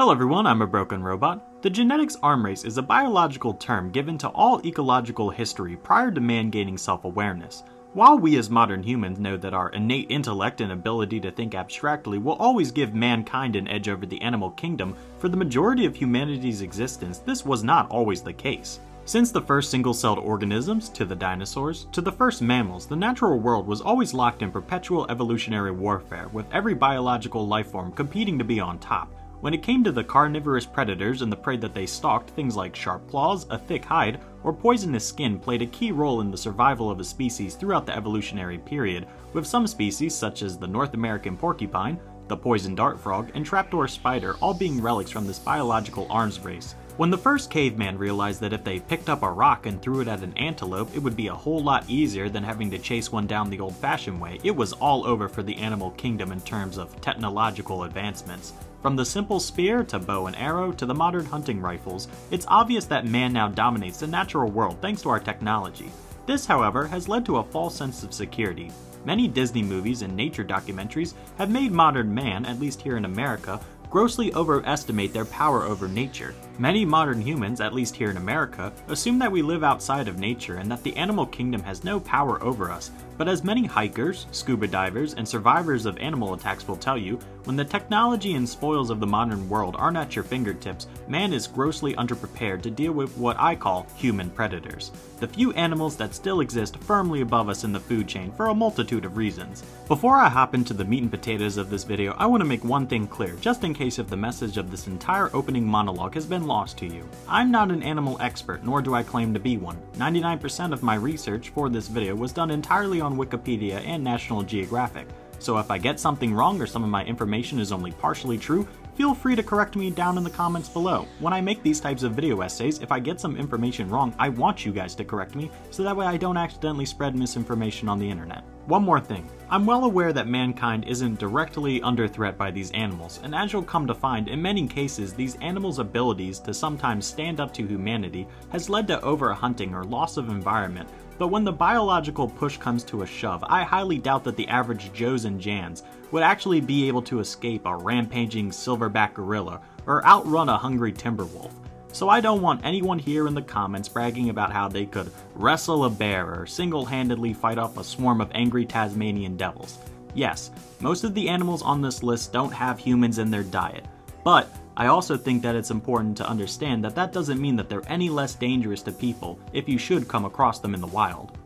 Hello everyone, I'm a broken robot. The genetics arm race is a biological term given to all ecological history prior to man gaining self-awareness. While we as modern humans know that our innate intellect and ability to think abstractly will always give mankind an edge over the animal kingdom, for the majority of humanity's existence this was not always the case. Since the first single-celled organisms, to the dinosaurs, to the first mammals, the natural world was always locked in perpetual evolutionary warfare, with every biological life form competing to be on top. When it came to the carnivorous predators and the prey that they stalked, things like sharp claws, a thick hide, or poisonous skin played a key role in the survival of a species throughout the evolutionary period, with some species such as the North American porcupine, the poison dart frog, and trapdoor spider all being relics from this biological arms race. When the first caveman realized that if they picked up a rock and threw it at an antelope, it would be a whole lot easier than having to chase one down the old-fashioned way, it was all over for the animal kingdom in terms of technological advancements. From the simple spear to bow and arrow to the modern hunting rifles, it's obvious that man now dominates the natural world thanks to our technology. This, however, has led to a false sense of security. Many Disney movies and nature documentaries have made modern man, at least here in America, grossly overestimate their power over nature. Many modern humans, at least here in America, assume that we live outside of nature and that the animal kingdom has no power over us, but as many hikers, scuba divers, and survivors of animal attacks will tell you, when the technology and spoils of the modern world aren't at your fingertips, man is grossly underprepared to deal with what I call human predators. The few animals that still exist firmly above us in the food chain for a multitude of reasons. Before I hop into the meat and potatoes of this video, I want to make one thing clear, just in case if the message of this entire opening monologue has been lost to you. I'm not an animal expert, nor do I claim to be one. 99% of my research for this video was done entirely on Wikipedia and National Geographic, so if I get something wrong or some of my information is only partially true, feel free to correct me down in the comments below. When I make these types of video essays, if I get some information wrong, I want you guys to correct me, so that way I don't accidentally spread misinformation on the internet. One more thing. I'm well aware that mankind isn't directly under threat by these animals, and as you'll come to find, in many cases, these animals' abilities to sometimes stand up to humanity has led to overhunting or loss of environment, but when the biological push comes to a shove, I highly doubt that the average Joes and Jans would actually be able to escape a rampaging silverback gorilla or outrun a hungry timber wolf. So I don't want anyone here in the comments bragging about how they could wrestle a bear or single-handedly fight off a swarm of angry Tasmanian devils. Yes, most of the animals on this list don't have humans in their diet, but I also think that it's important to understand that that doesn't mean that they're any less dangerous to people if you should come across them in the wild.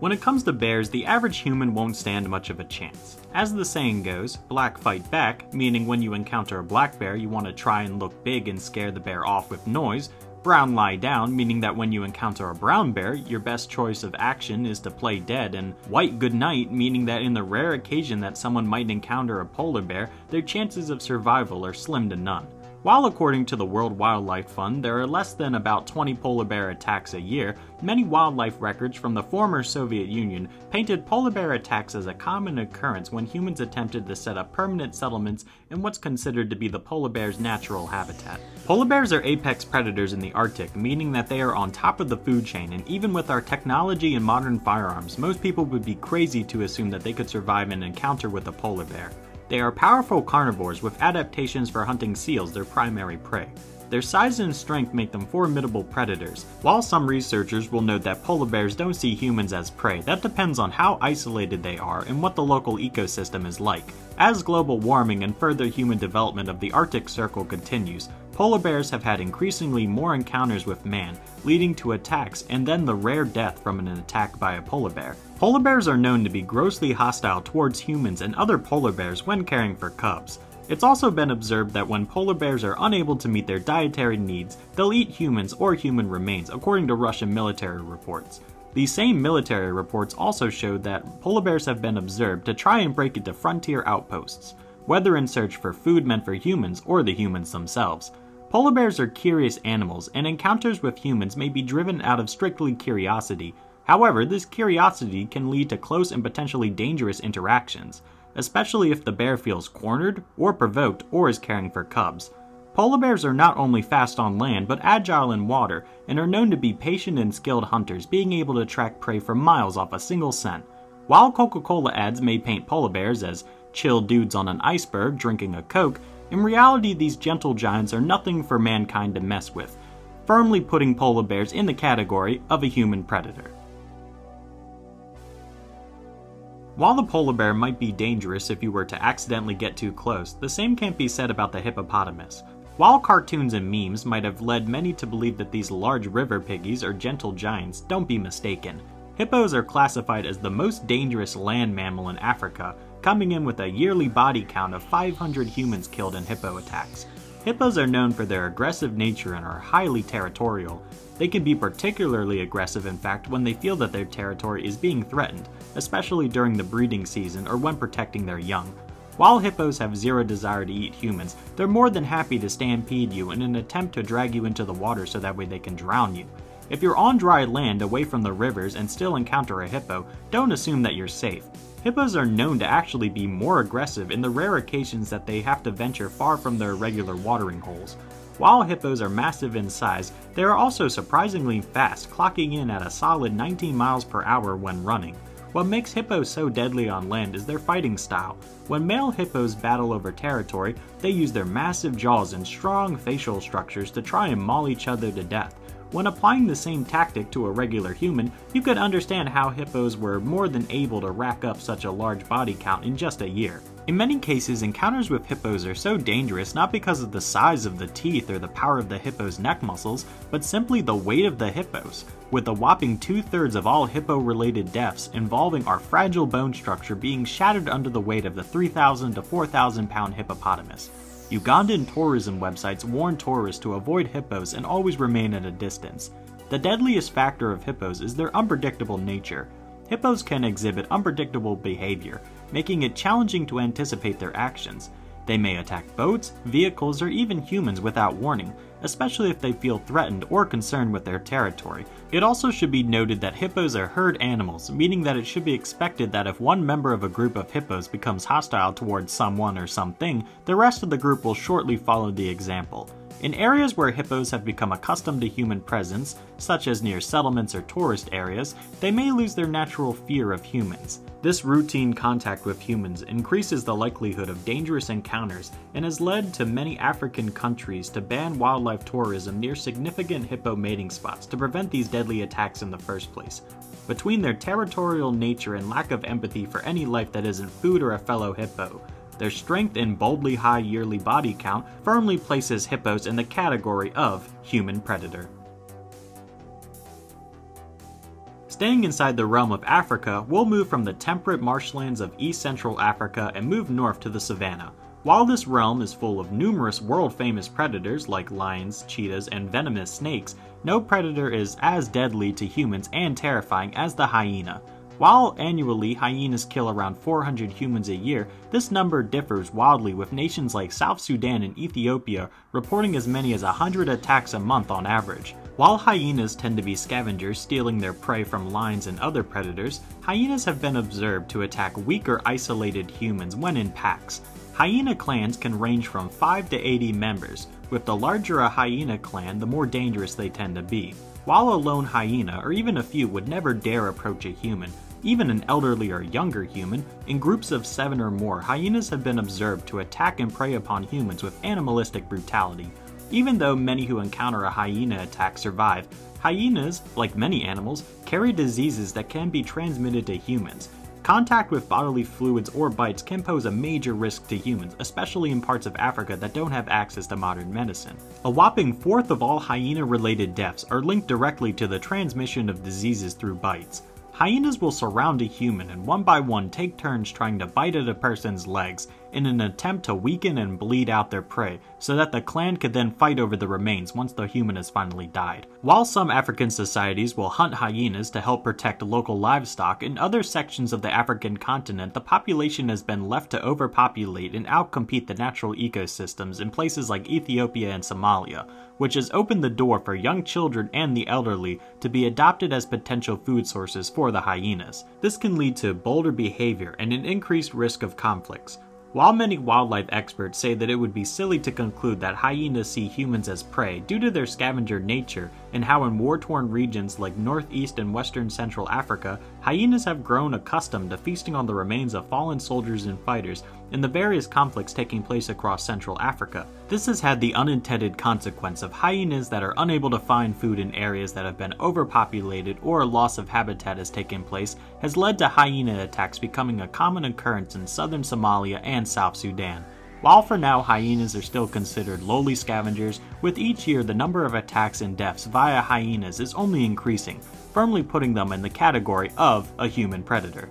When it comes to bears, the average human won't stand much of a chance. As the saying goes, black fight back, meaning when you encounter a black bear you want to try and look big and scare the bear off with noise, Brown lie down, meaning that when you encounter a brown bear, your best choice of action is to play dead, and white good night, meaning that in the rare occasion that someone might encounter a polar bear, their chances of survival are slim to none. While according to the World Wildlife Fund there are less than about 20 polar bear attacks a year, many wildlife records from the former Soviet Union painted polar bear attacks as a common occurrence when humans attempted to set up permanent settlements in what's considered to be the polar bear's natural habitat. Polar bears are apex predators in the Arctic, meaning that they are on top of the food chain, and even with our technology and modern firearms, most people would be crazy to assume that they could survive an encounter with a polar bear. They are powerful carnivores with adaptations for hunting seals, their primary prey. Their size and strength make them formidable predators. While some researchers will note that polar bears don't see humans as prey, that depends on how isolated they are and what the local ecosystem is like. As global warming and further human development of the Arctic Circle continues, polar bears have had increasingly more encounters with man, leading to attacks and then the rare death from an attack by a polar bear. Polar bears are known to be grossly hostile towards humans and other polar bears when caring for cubs. It's also been observed that when polar bears are unable to meet their dietary needs, they'll eat humans or human remains, according to Russian military reports. These same military reports also showed that polar bears have been observed to try and break into frontier outposts, whether in search for food meant for humans or the humans themselves. Polar bears are curious animals, and encounters with humans may be driven out of strictly curiosity. However, this curiosity can lead to close and potentially dangerous interactions, especially if the bear feels cornered, or provoked, or is caring for cubs. Polar bears are not only fast on land, but agile in water, and are known to be patient and skilled hunters, being able to track prey for miles off a single scent. While Coca-Cola ads may paint polar bears as chill dudes on an iceberg drinking a Coke, in reality these gentle giants are nothing for mankind to mess with, firmly putting polar bears in the category of a human predator. While the polar bear might be dangerous if you were to accidentally get too close, the same can't be said about the hippopotamus. While cartoons and memes might have led many to believe that these large river piggies are gentle giants, don't be mistaken. Hippos are classified as the most dangerous land mammal in Africa, coming in with a yearly body count of 500 humans killed in hippo attacks. Hippos are known for their aggressive nature and are highly territorial. They can be particularly aggressive in fact when they feel that their territory is being threatened, especially during the breeding season or when protecting their young. While hippos have zero desire to eat humans, they're more than happy to stampede you in an attempt to drag you into the water so that way they can drown you. If you're on dry land away from the rivers and still encounter a hippo, don't assume that you're safe. Hippos are known to actually be more aggressive in the rare occasions that they have to venture far from their regular watering holes. While hippos are massive in size, they are also surprisingly fast, clocking in at a solid 19 miles per hour when running. What makes hippos so deadly on land is their fighting style. When male hippos battle over territory, they use their massive jaws and strong facial structures to try and maul each other to death. When applying the same tactic to a regular human, you could understand how hippos were more than able to rack up such a large body count in just a year. In many cases, encounters with hippos are so dangerous not because of the size of the teeth or the power of the hippo's neck muscles, but simply the weight of the hippos, with a whopping two thirds of all hippo related deaths involving our fragile bone structure being shattered under the weight of the 3,000 to 4,000 pound hippopotamus. Ugandan tourism websites warn tourists to avoid hippos and always remain at a distance. The deadliest factor of hippos is their unpredictable nature. Hippos can exhibit unpredictable behavior, making it challenging to anticipate their actions. They may attack boats, vehicles, or even humans without warning, especially if they feel threatened or concerned with their territory. It also should be noted that hippos are herd animals, meaning that it should be expected that if one member of a group of hippos becomes hostile towards someone or something, the rest of the group will shortly follow the example. In areas where hippos have become accustomed to human presence, such as near settlements or tourist areas, they may lose their natural fear of humans. This routine contact with humans increases the likelihood of dangerous encounters and has led to many African countries to ban wildlife tourism near significant hippo mating spots to prevent these deadly attacks in the first place. Between their territorial nature and lack of empathy for any life that isn't food or a fellow hippo, their strength and boldly high yearly body count firmly places hippos in the category of human predator. Staying inside the realm of Africa, we'll move from the temperate marshlands of East Central Africa and move north to the savannah. While this realm is full of numerous world-famous predators like lions, cheetahs, and venomous snakes, no predator is as deadly to humans and terrifying as the hyena. While annually hyenas kill around 400 humans a year, this number differs wildly with nations like South Sudan and Ethiopia reporting as many as 100 attacks a month on average. While hyenas tend to be scavengers stealing their prey from lions and other predators, hyenas have been observed to attack weaker isolated humans when in packs. Hyena clans can range from 5 to 80 members, with the larger a hyena clan the more dangerous they tend to be. While a lone hyena or even a few would never dare approach a human, even an elderly or younger human, in groups of seven or more, hyenas have been observed to attack and prey upon humans with animalistic brutality. Even though many who encounter a hyena attack survive, hyenas, like many animals, carry diseases that can be transmitted to humans. Contact with bodily fluids or bites can pose a major risk to humans, especially in parts of Africa that don't have access to modern medicine. A whopping fourth of all hyena related deaths are linked directly to the transmission of diseases through bites. Hyenas will surround a human and one by one take turns trying to bite at a person's legs in an attempt to weaken and bleed out their prey so that the clan could then fight over the remains once the human has finally died. While some African societies will hunt hyenas to help protect local livestock, in other sections of the African continent the population has been left to overpopulate and outcompete the natural ecosystems in places like Ethiopia and Somalia, which has opened the door for young children and the elderly to be adopted as potential food sources for the hyenas. This can lead to bolder behavior and an increased risk of conflicts. While many wildlife experts say that it would be silly to conclude that hyenas see humans as prey due to their scavenger nature, and how in war-torn regions like northeast and western central Africa, hyenas have grown accustomed to feasting on the remains of fallen soldiers and fighters in the various conflicts taking place across Central Africa. This has had the unintended consequence of hyenas that are unable to find food in areas that have been overpopulated or a loss of habitat has taken place has led to hyena attacks becoming a common occurrence in southern Somalia and South Sudan. While for now hyenas are still considered lowly scavengers, with each year the number of attacks and deaths via hyenas is only increasing, firmly putting them in the category of a human predator.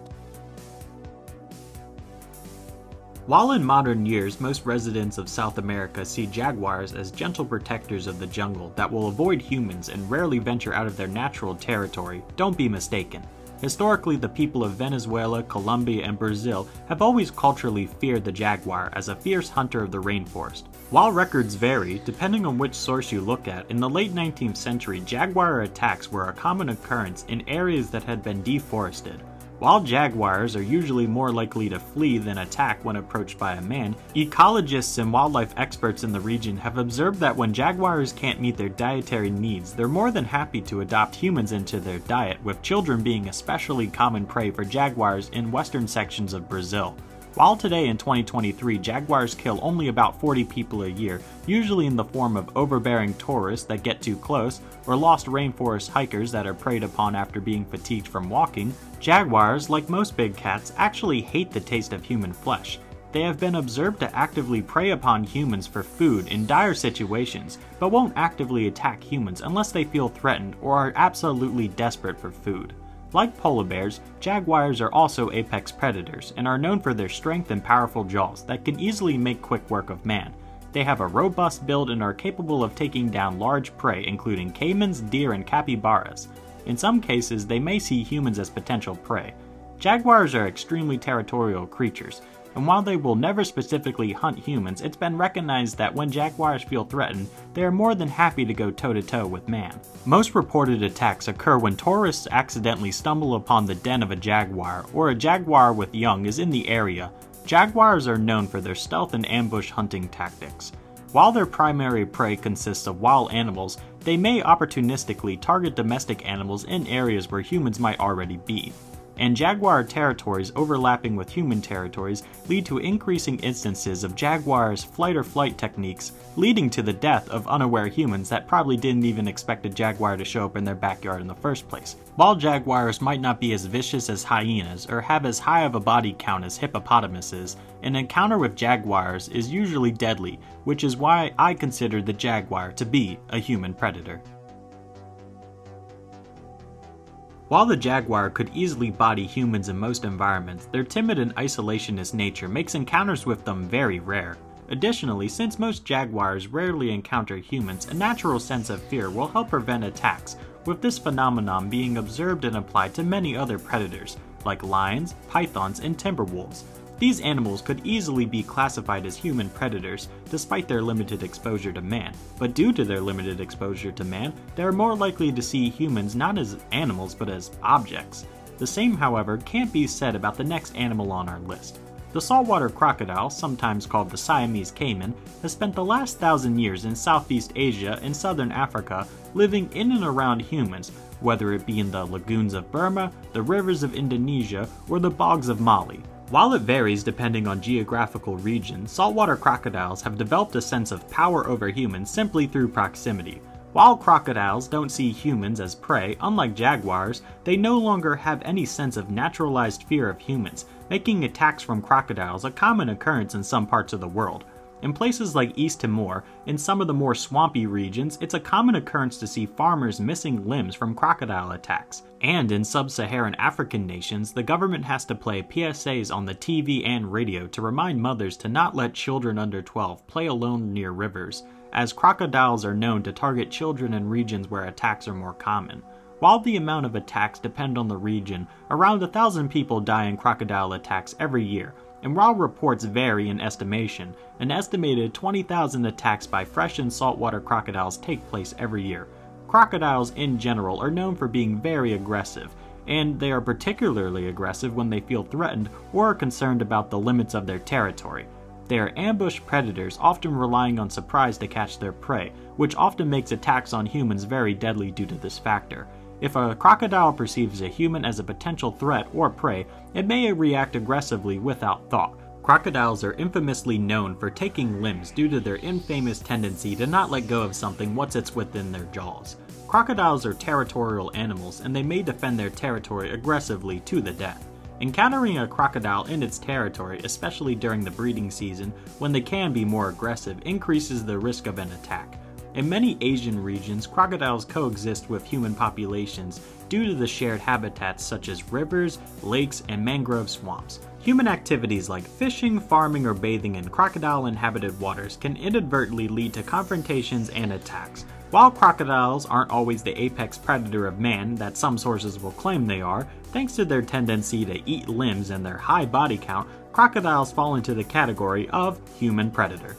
While in modern years most residents of South America see jaguars as gentle protectors of the jungle that will avoid humans and rarely venture out of their natural territory, don't be mistaken. Historically, the people of Venezuela, Colombia, and Brazil have always culturally feared the jaguar as a fierce hunter of the rainforest. While records vary, depending on which source you look at, in the late 19th century, jaguar attacks were a common occurrence in areas that had been deforested. While jaguars are usually more likely to flee than attack when approached by a man, ecologists and wildlife experts in the region have observed that when jaguars can't meet their dietary needs, they're more than happy to adopt humans into their diet, with children being especially common prey for jaguars in western sections of Brazil. While today in 2023 jaguars kill only about 40 people a year, usually in the form of overbearing tourists that get too close, or lost rainforest hikers that are preyed upon after being fatigued from walking, jaguars, like most big cats, actually hate the taste of human flesh. They have been observed to actively prey upon humans for food in dire situations, but won't actively attack humans unless they feel threatened or are absolutely desperate for food. Like polar bears, jaguars are also apex predators and are known for their strength and powerful jaws that can easily make quick work of man. They have a robust build and are capable of taking down large prey including caimans, deer, and capybaras. In some cases, they may see humans as potential prey. Jaguars are extremely territorial creatures, and while they will never specifically hunt humans, it's been recognized that when jaguars feel threatened, they are more than happy to go toe to toe with man. Most reported attacks occur when tourists accidentally stumble upon the den of a jaguar, or a jaguar with young is in the area. Jaguars are known for their stealth and ambush hunting tactics. While their primary prey consists of wild animals, they may opportunistically target domestic animals in areas where humans might already be and jaguar territories overlapping with human territories lead to increasing instances of jaguars' flight or flight techniques, leading to the death of unaware humans that probably didn't even expect a jaguar to show up in their backyard in the first place. While jaguars might not be as vicious as hyenas or have as high of a body count as hippopotamuses, an encounter with jaguars is usually deadly, which is why I consider the jaguar to be a human predator. While the jaguar could easily body humans in most environments, their timid and isolationist nature makes encounters with them very rare. Additionally, since most jaguars rarely encounter humans, a natural sense of fear will help prevent attacks, with this phenomenon being observed and applied to many other predators, like lions, pythons, and timber wolves. These animals could easily be classified as human predators, despite their limited exposure to man, but due to their limited exposure to man, they are more likely to see humans not as animals but as objects. The same, however, can't be said about the next animal on our list. The saltwater crocodile, sometimes called the Siamese caiman, has spent the last thousand years in Southeast Asia and Southern Africa living in and around humans, whether it be in the lagoons of Burma, the rivers of Indonesia, or the bogs of Mali. While it varies depending on geographical region, saltwater crocodiles have developed a sense of power over humans simply through proximity. While crocodiles don't see humans as prey, unlike jaguars, they no longer have any sense of naturalized fear of humans, making attacks from crocodiles a common occurrence in some parts of the world. In places like East Timor, in some of the more swampy regions, it's a common occurrence to see farmers missing limbs from crocodile attacks. And in sub-Saharan African nations, the government has to play PSAs on the TV and radio to remind mothers to not let children under 12 play alone near rivers, as crocodiles are known to target children in regions where attacks are more common. While the amount of attacks depend on the region, around thousand people die in crocodile attacks every year, and while reports vary in estimation, an estimated 20,000 attacks by fresh and saltwater crocodiles take place every year. Crocodiles in general are known for being very aggressive, and they are particularly aggressive when they feel threatened or are concerned about the limits of their territory. They are ambush predators, often relying on surprise to catch their prey, which often makes attacks on humans very deadly due to this factor. If a crocodile perceives a human as a potential threat or prey, it may react aggressively without thought. Crocodiles are infamously known for taking limbs due to their infamous tendency to not let go of something once it's within their jaws. Crocodiles are territorial animals and they may defend their territory aggressively to the death. Encountering a crocodile in its territory, especially during the breeding season when they can be more aggressive, increases the risk of an attack. In many Asian regions, crocodiles coexist with human populations due to the shared habitats such as rivers, lakes, and mangrove swamps. Human activities like fishing, farming, or bathing in crocodile inhabited waters can inadvertently lead to confrontations and attacks. While crocodiles aren't always the apex predator of man that some sources will claim they are, thanks to their tendency to eat limbs and their high body count, crocodiles fall into the category of human predator.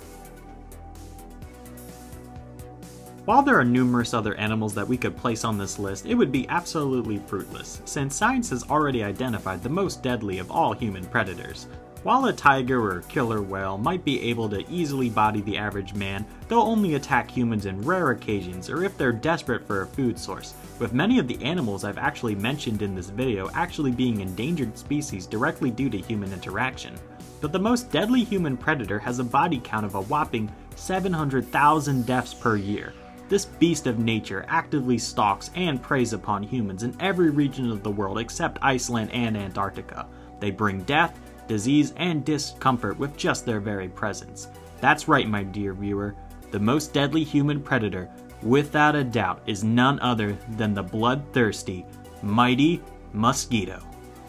While there are numerous other animals that we could place on this list, it would be absolutely fruitless, since science has already identified the most deadly of all human predators. While a tiger or killer whale might be able to easily body the average man, they'll only attack humans in rare occasions or if they're desperate for a food source, with many of the animals I've actually mentioned in this video actually being endangered species directly due to human interaction. But the most deadly human predator has a body count of a whopping 700,000 deaths per year, this beast of nature actively stalks and preys upon humans in every region of the world except Iceland and Antarctica. They bring death, disease, and discomfort with just their very presence. That's right, my dear viewer. The most deadly human predator, without a doubt, is none other than the bloodthirsty, mighty mosquito.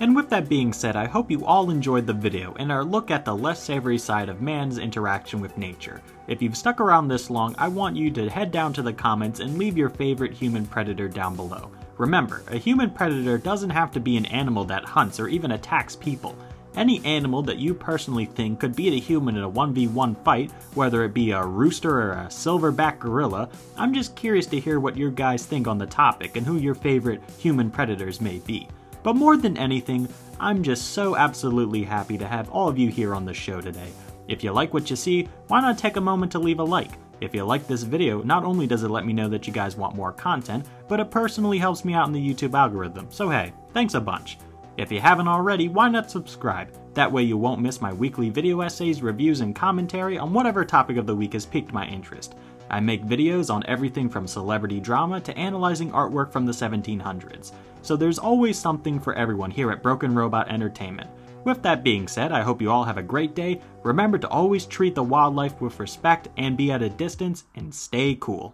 And with that being said, I hope you all enjoyed the video and our look at the less savory side of man's interaction with nature. If you've stuck around this long, I want you to head down to the comments and leave your favorite human predator down below. Remember, a human predator doesn't have to be an animal that hunts or even attacks people. Any animal that you personally think could beat a human in a 1v1 fight, whether it be a rooster or a silverback gorilla, I'm just curious to hear what your guys think on the topic and who your favorite human predators may be. But more than anything, I'm just so absolutely happy to have all of you here on the show today. If you like what you see, why not take a moment to leave a like? If you like this video, not only does it let me know that you guys want more content, but it personally helps me out in the YouTube algorithm, so hey, thanks a bunch. If you haven't already, why not subscribe? That way you won't miss my weekly video essays, reviews, and commentary on whatever topic of the week has piqued my interest. I make videos on everything from celebrity drama to analyzing artwork from the 1700s, so there's always something for everyone here at Broken Robot Entertainment. With that being said, I hope you all have a great day. Remember to always treat the wildlife with respect and be at a distance and stay cool.